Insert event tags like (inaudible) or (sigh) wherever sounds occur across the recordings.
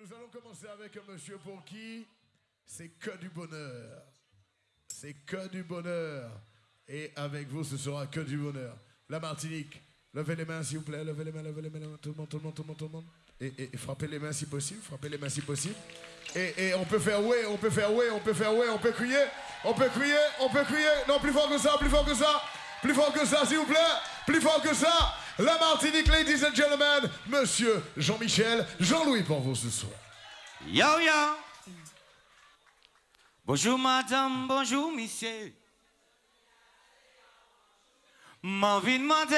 nous allons commencer avec un monsieur pour qui c'est que du bonheur. C'est que du bonheur. Et avec vous, ce sera que du bonheur. La Martinique, levez les mains s'il vous plaît, levez les mains, levez les mains, tout le monde, tout le monde, tout le monde, tout le monde. Et, frappez les mains si possible, frappez les mains si possible. Et, et on peut faire ouais, on peut faire ouais, on peut faire ouais, on peut crier, on peut crier, on peut crier. Non, plus fort que ça, plus fort que ça, plus fort que ça, s'il vous plaît, plus fort que ça. La Martinique, ladies and gentlemen, monsieur Jean-Michel, Jean-Louis pour vous ce soir. Yo yo. Bonjour madame, bonjour monsieur. M'envie de demander.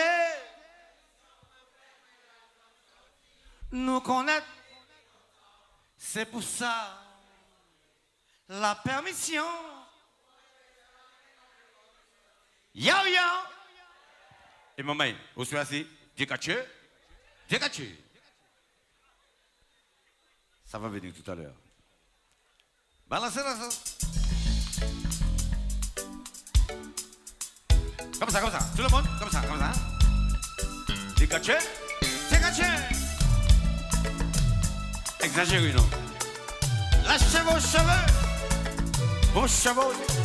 Nous connaître. C'est pour ça. La permission. Yo yo. Et maman, vous suis assis. Décaché. Décaché. Ça va venir tout à l'heure. Balancez la sauce. Comme ça, comme ça. Tout le monde, comme ça, comme ça. Décaché. Décaché. Exagérez, non. Lâchez vos cheveux. Vos cheveux.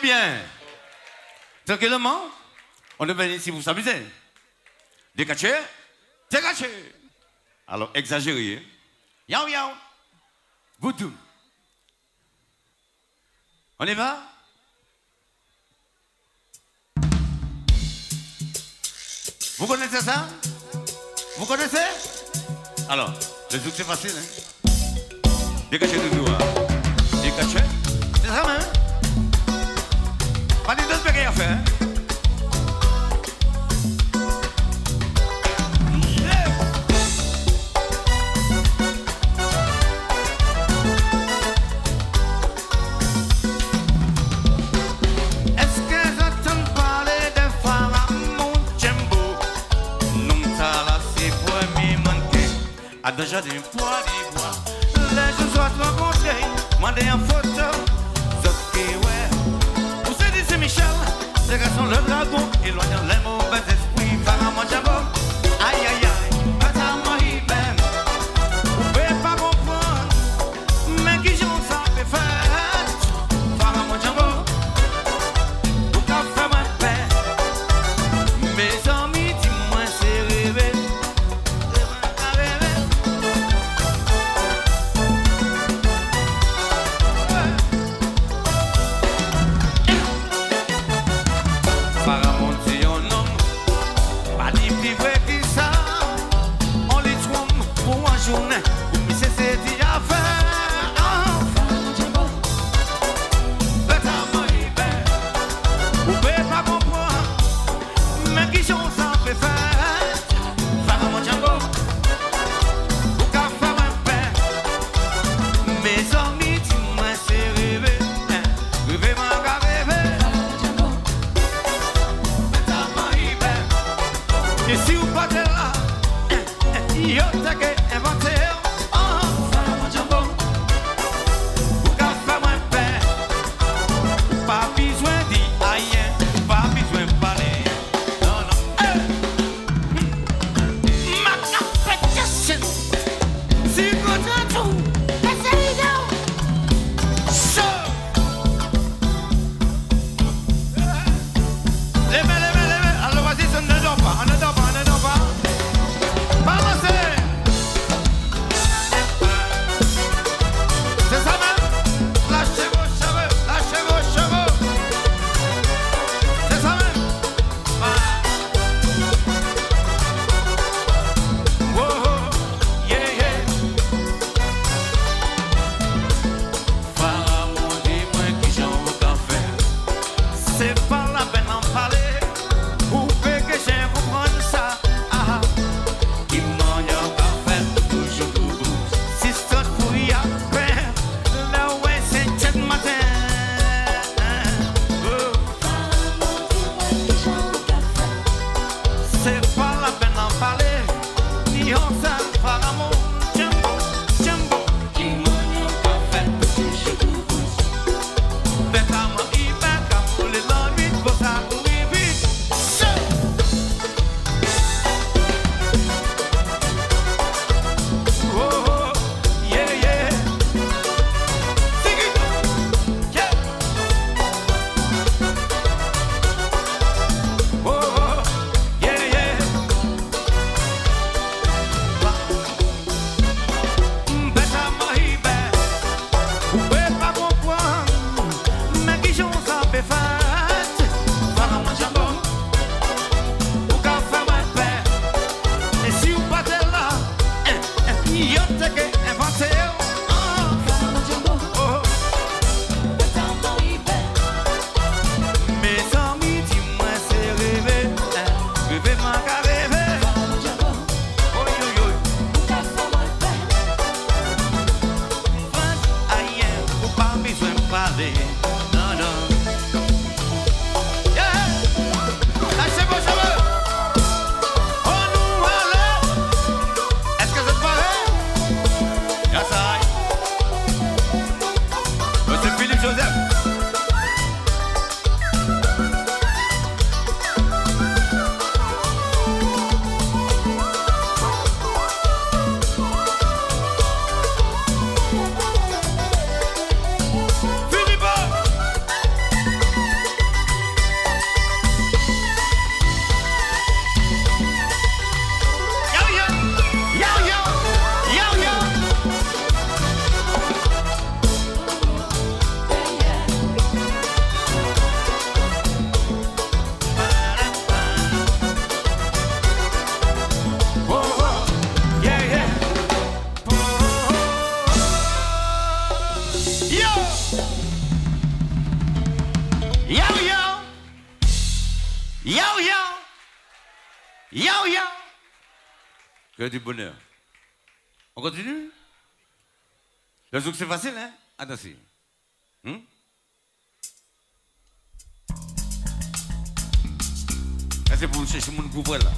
bien. Tranquillement, on est venu ici pour s'amuser. Des cachets. Alors, exagéré. Hein. Yao, yao. Voodoo. On y va? Vous connaissez ça? Vous connaissez? Alors, le truc c'est facile. Hein? Des C'est ça, hein? Mas então peguei a. A déjà du poids des bois, les gens soient rencontrés, moi des infos. le blagon et loin d'un Du bonheur. On continue? Le zouk, c'est facile, hein? Attention. Hmm? C'est pour chercher mon couvre là.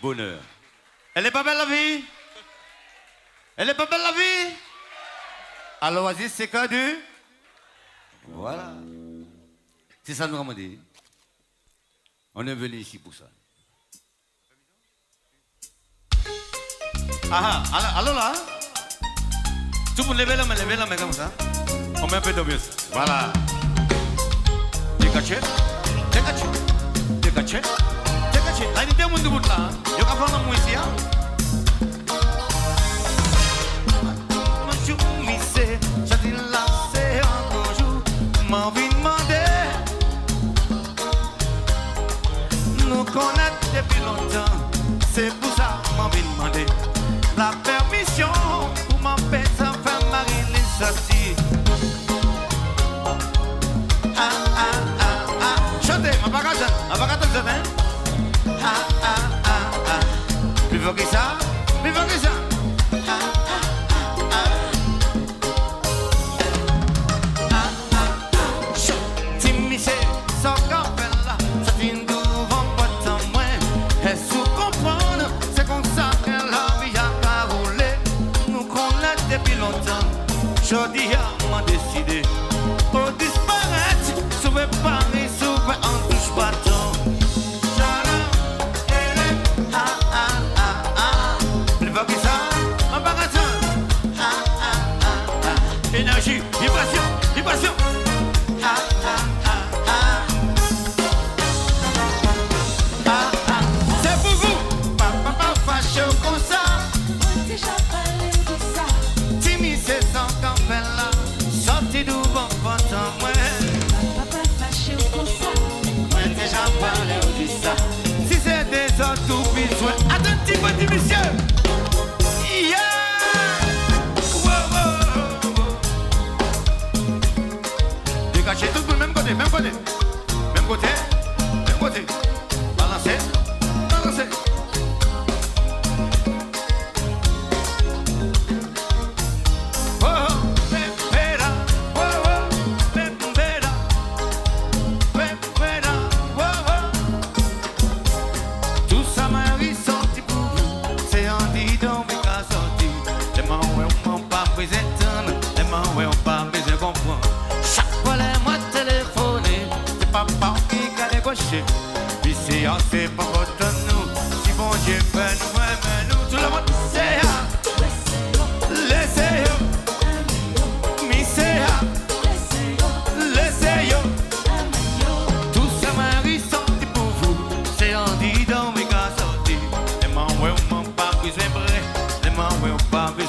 bonheur. Elle n'est pas belle la vie? Elle n'est pas belle la vie? Alors vas-y, c'est quoi du? Voilà. C'est ça nous dit. On est venu ici pour ça. Ah ah, allô là? Tout le monde levez la main, levez la main comme ça. On met un peu de musique. Voilà. Dégagez, dégagez, dégagez. Lain itu mundur la permission pour ma paix sans faire Marie-Lise Sassi. Ah, ah, ah, ah. Chantez, ma bagage, ma bagage. Vivo quizá, vivo quizá. que lembrei, lemão é.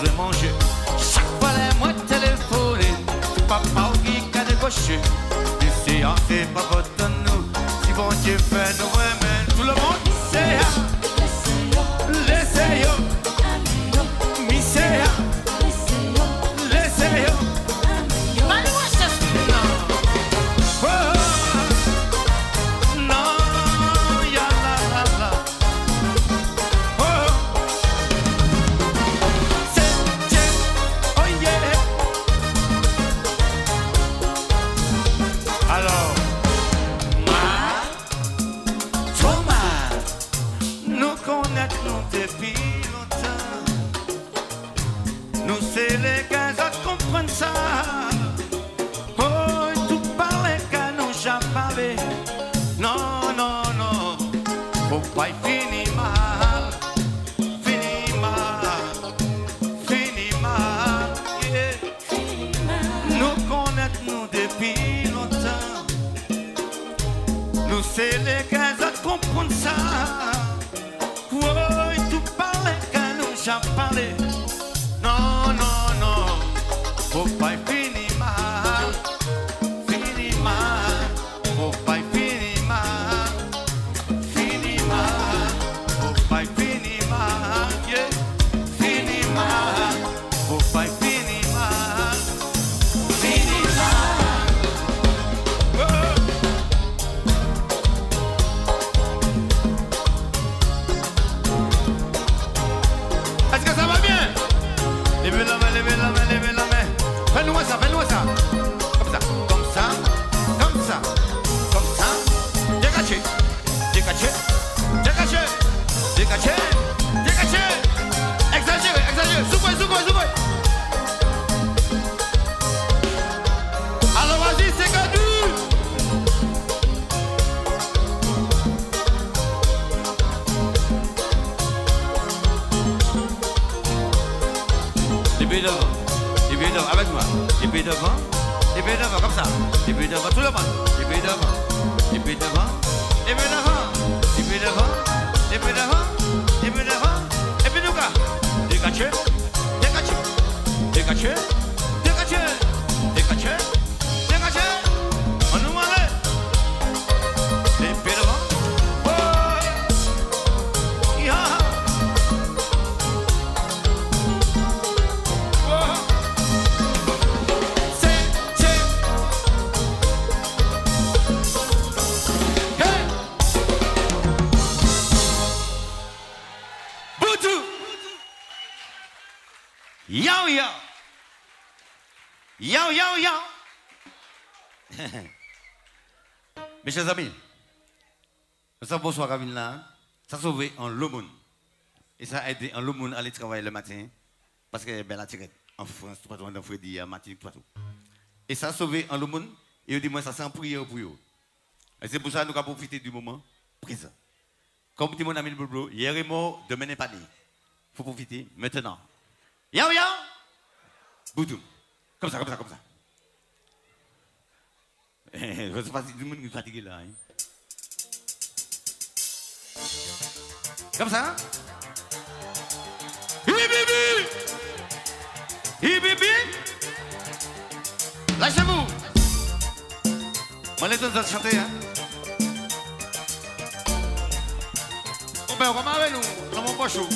chers amis, nous sommes bonsoir à là. Ça a sauvé en l'aumône. Et ça a aidé en l'aumône à aller travailler le matin. Parce que ben, la tirette en France, tout partout, dans Freddy, en Martinique, tout partout. Et ça a sauvé en l'aumône. Et on dit, ça c'est prière pour eux. Et c'est pour ça que nous avons profité du moment présent. Comme dit mon ami le hier est mort, demain n'est pas né. Il faut profiter maintenant. Yao, yao! Boudoum. Comme ça, comme ça, comme ça. Je ne sais pas si tout le monde est fatigué là. Hein. Comme ça hein? Ibibi Ibibi Lâchez-vous On les deux chanter. Hein? Oh, ben, on va avec nous, dans mon pochou.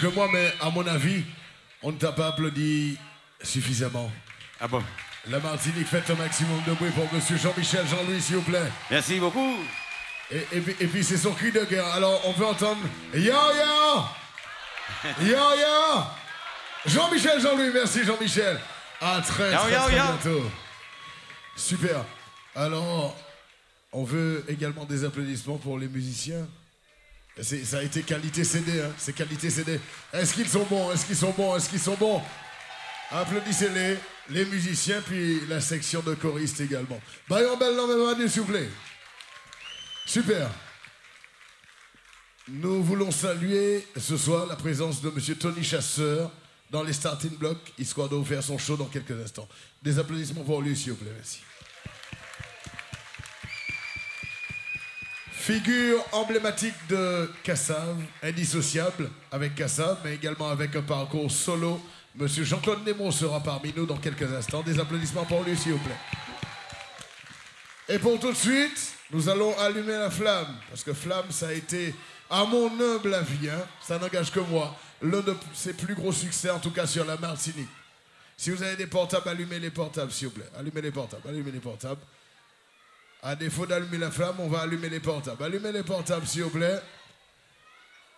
Que moi, mais à mon avis, on ne t'a pas applaudi suffisamment. Ah bon? La Martinique, faites un maximum de bruit pour monsieur Jean-Michel, Jean-Louis, s'il vous plaît. Merci beaucoup. Et, et puis, et puis c'est son cri de guerre. Alors, on veut entendre Yo yo Yo yo Jean-Michel, Jean-Louis, merci Jean-Michel. À très, très, très bientôt. Super. Alors, on veut également des applaudissements pour les musiciens. Ça a été qualité CD, hein. c'est qualité CD. Est-ce qu'ils sont bons? Est-ce qu'ils sont bons? Est-ce qu'ils sont bons? Applaudissez-les, les musiciens, puis la section de choristes également. Bayon Belle, s'il vous plaît. Super. Nous voulons saluer ce soir la présence de M. Tony Chasseur dans les starting blocks, de vous faire son show dans quelques instants. Des applaudissements pour lui, s'il vous plaît, merci. Figure emblématique de Cassav, indissociable avec Cassav, mais également avec un parcours solo. Monsieur Jean-Claude Nemo sera parmi nous dans quelques instants. Des applaudissements pour lui, s'il vous plaît. Et pour tout de suite, nous allons allumer la flamme. Parce que flamme, ça a été, à mon humble avis, hein, ça n'engage que moi, l'un de ses plus gros succès, en tout cas sur la Martinique. Si vous avez des portables, allumez les portables, s'il vous plaît. Allumez les portables, allumez les portables. À défaut d'allumer la flamme, on va allumer les portables. Allumez les portables, s'il vous plaît.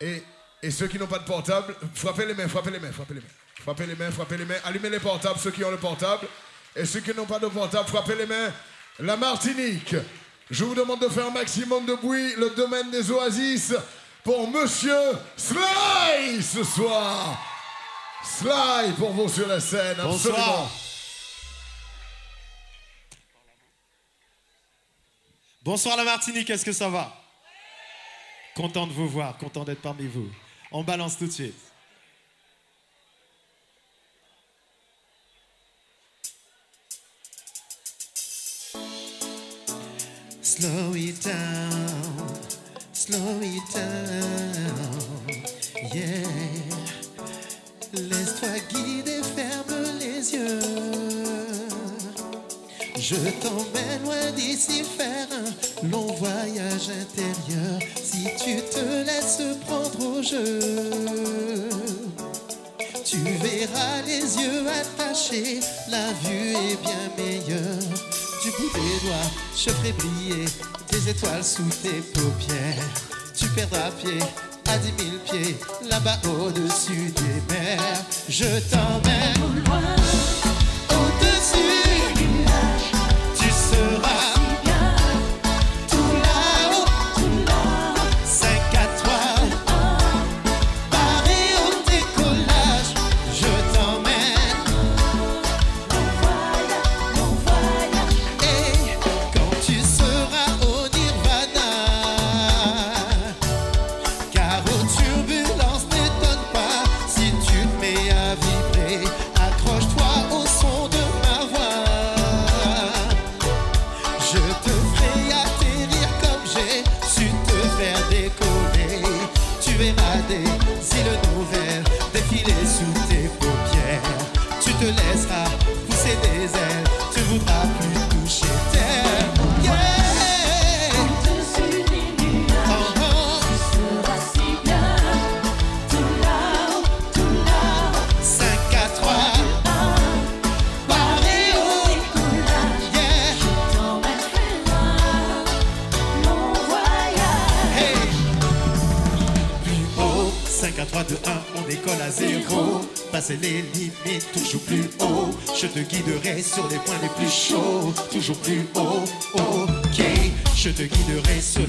Et, et ceux qui n'ont pas de portable, frappez les mains, frappez les mains, frappez les mains. Frappez les mains, frappez les mains. Allumez les portables, ceux qui ont le portable. Et ceux qui n'ont pas de portable, frappez les mains. La Martinique. Je vous demande de faire un maximum de bruit. Le domaine des oasis pour Monsieur Sly ce soir. Sly pour vous sur la scène. Absolument. Bonsoir la Martinique, est-ce que ça va? Content de vous voir, content d'être parmi vous. On balance tout de suite. Slow it down, slow it down, yeah. Laisse-toi guider, ferme les yeux. Je t'emmène loin d'ici faire un long voyage intérieur si tu te laisses prendre au jeu. Tu verras les yeux attachés, la vue est bien meilleure. Du bout des doigts, je ferai briller des étoiles sous tes paupières. Tu perdras pied à dix mille pieds, là-bas au-dessus des mers. Je t'emmène Loin, au-dessus, verras des îles nouvelles sur les points les plus chauds. Toujours plus haut, ok. Je te guiderai sur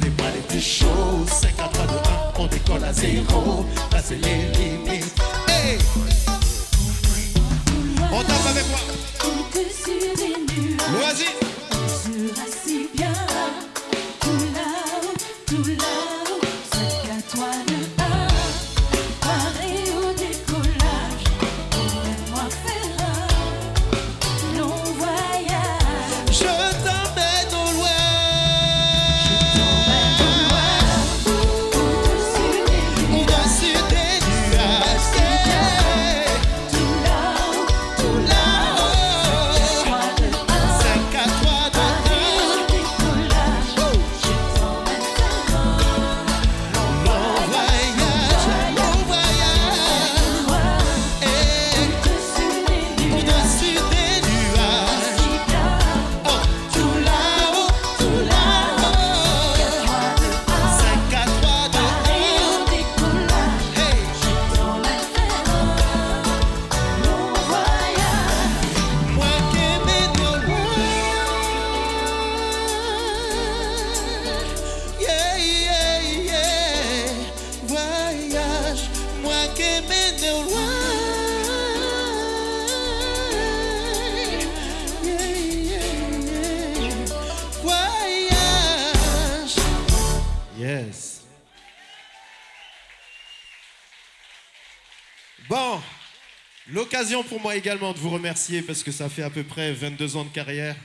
l'occasion pour moi également de vous remercier parce que ça fait à peu près 22 ans de carrière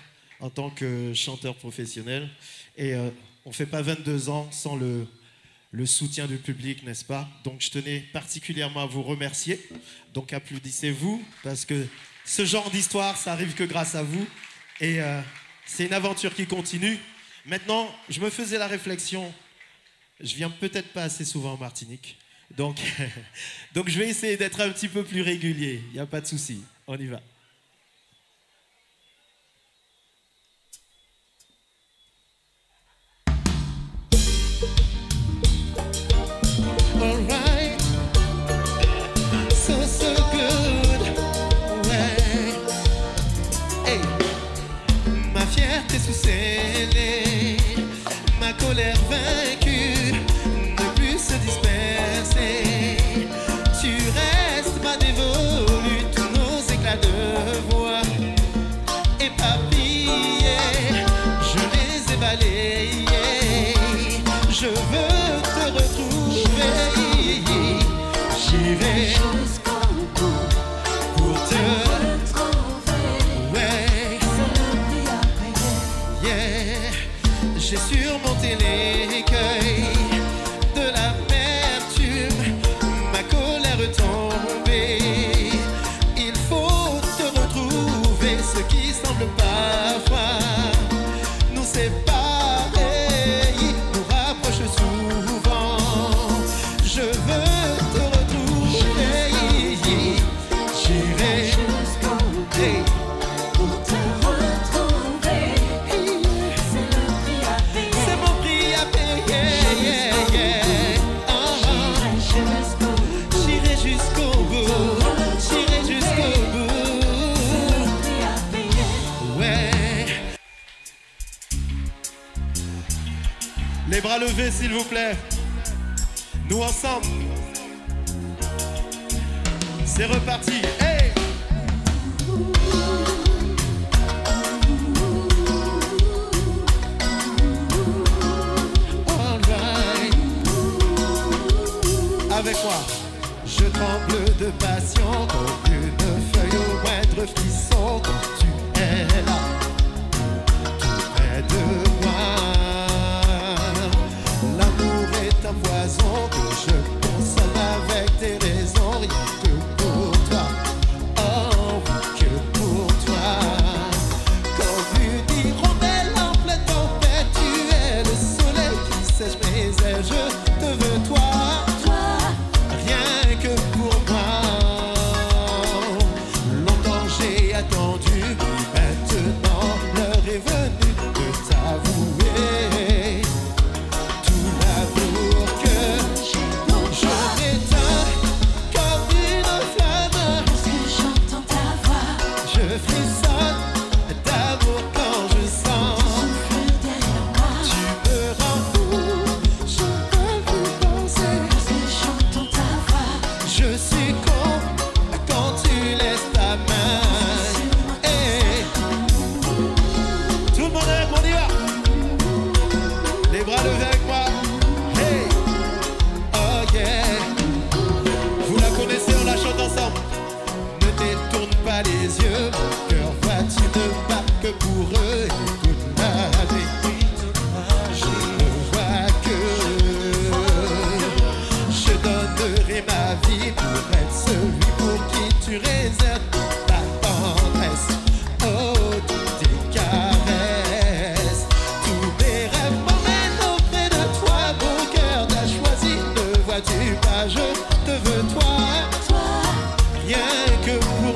en tant que chanteur professionnel. Et euh, on ne fait pas 22 ans sans le, soutien du public, n'est-ce pas? Donc je tenais particulièrement à vous remercier. Donc applaudissez-vous parce que ce genre d'histoire, ça arrive que grâce à vous. Et euh, c'est une aventure qui continue. Maintenant, je me faisais la réflexion, je viens peut-être pas assez souvent en Martinique. Donc, (laughs) donc je vais essayer d'être un petit peu plus régulier. Il n'y a pas de souci. On y va. ma colère vainque. vous plaît. Nous ensemble. C'est reparti. Hey Avec moi, je tremble de passion. te veux toi, rien que pour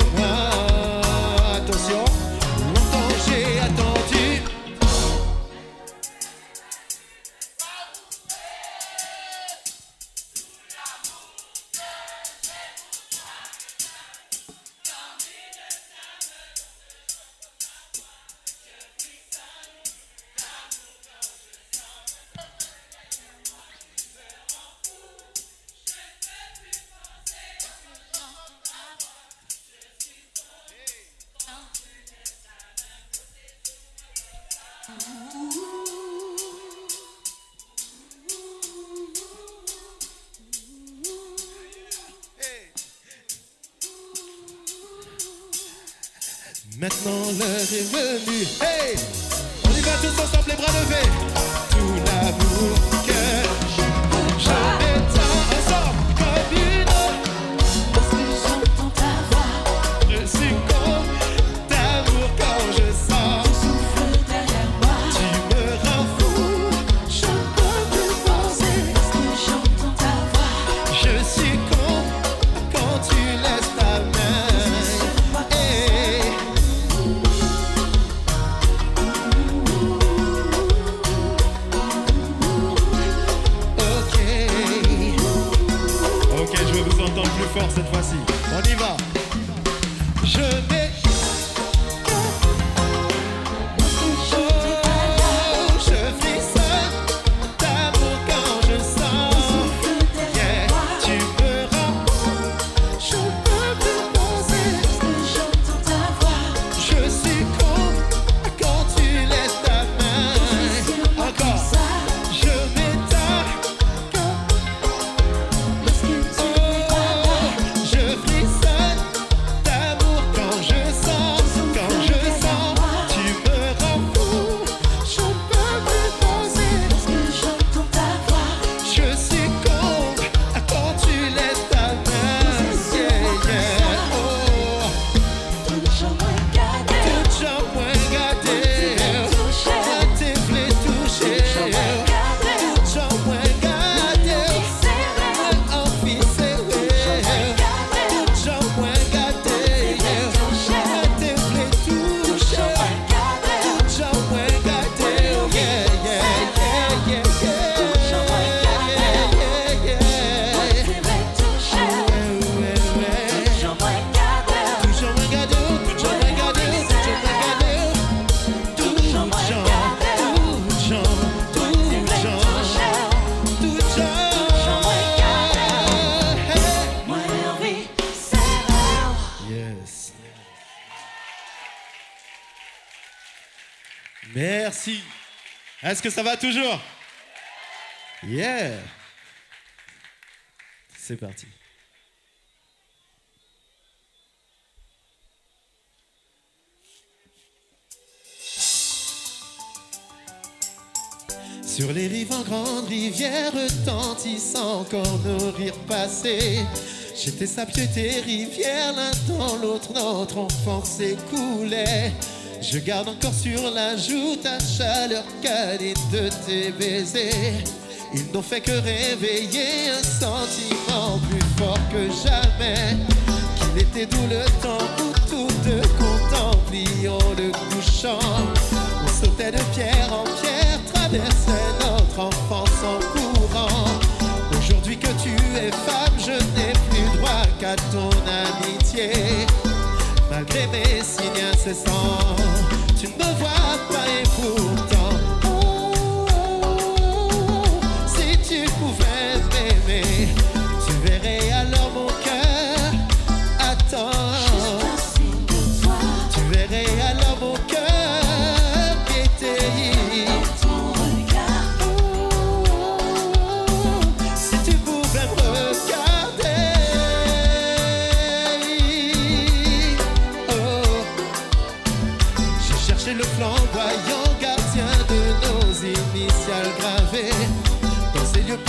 Est-ce que ça va toujours? Yeah C'est parti. Sur les rives en grande rivière, retentissant encore nos rires passés. J'étais sa pieuté rivière, l'un dans l'autre, notre enfance s'écoulait. Je garde encore sur la joue ta chaleur câline de tes baisers. Ils n'ont fait que réveiller un sentiment plus fort que jamais. Qu'il était doux le temps où tous deux contemplions le couchant. On sautait de pierre en pierre, traversait notre enfance en courant. Aujourd'hui que tu es femme, je n'ai plus droit qu'à ton amitié malgré mes signes incessants. Tu ne me vois pas et pourtant.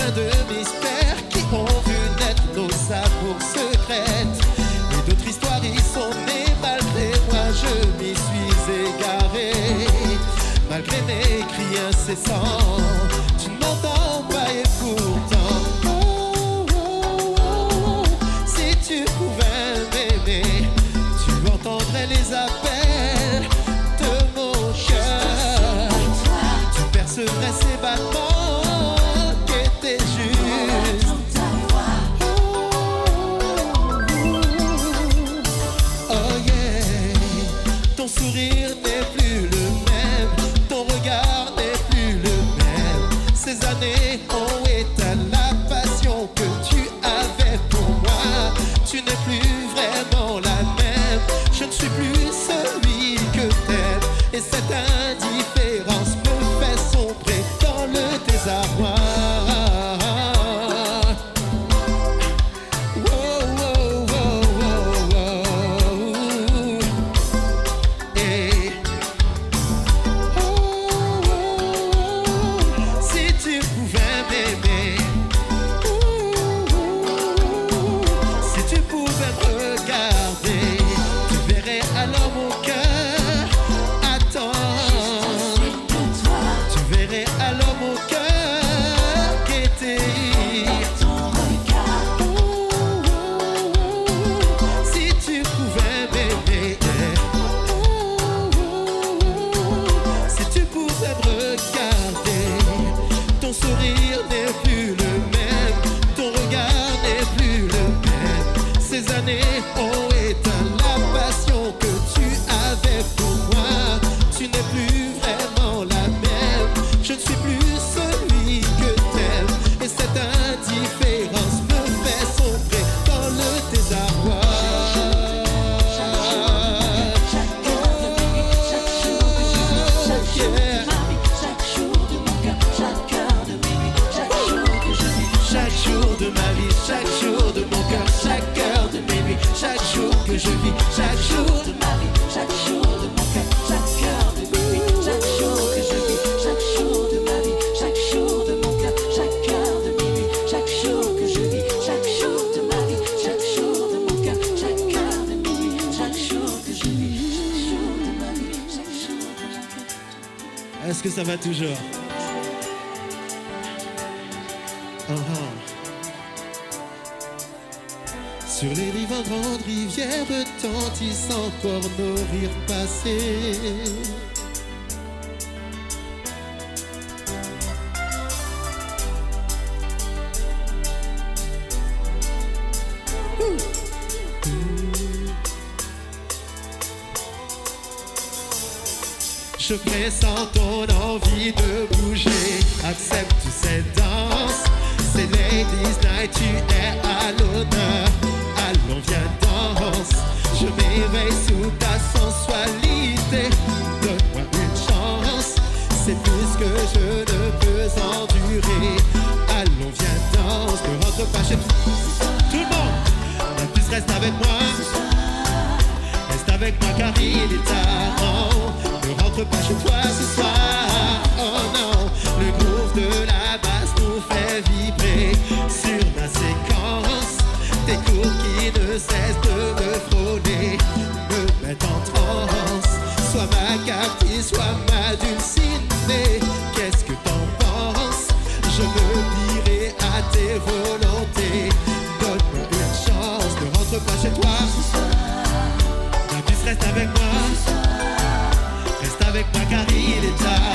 plein de mystères qui ont vu naître nos amours secrètes. Et d'autres histoires y sont nées, malgré moi je m'y suis égaré. Malgré mes cris incessants. toujours. Ah, ah. Sur les rives en grande rivière, retentissent encore nos rires passés. Hmm. Hmm. Je pressens ton de bouger, accepte cette danse. C'est Ladies Night, tu es à l'honneur. Allons, viens, danse. Je m'éveille sous ta sensualité. Donne-moi une chance, c'est plus que je ne peux endurer. Allons, viens, danse, ne rentre pas chez Tout le monde, la puce reste avec moi Reste avec moi car il est tard. Ne rentre pas chez toi ce soir. tour qui ne cesse de me frôler, me met en transe. Soit ma Cathy, soit ma Dulcinée, qu'est-ce que t'en penses? Je me plierai à tes volontés, donne-moi une chance, ne rentre pas chez toi. La puce reste avec moi, reste avec moi car il est tard.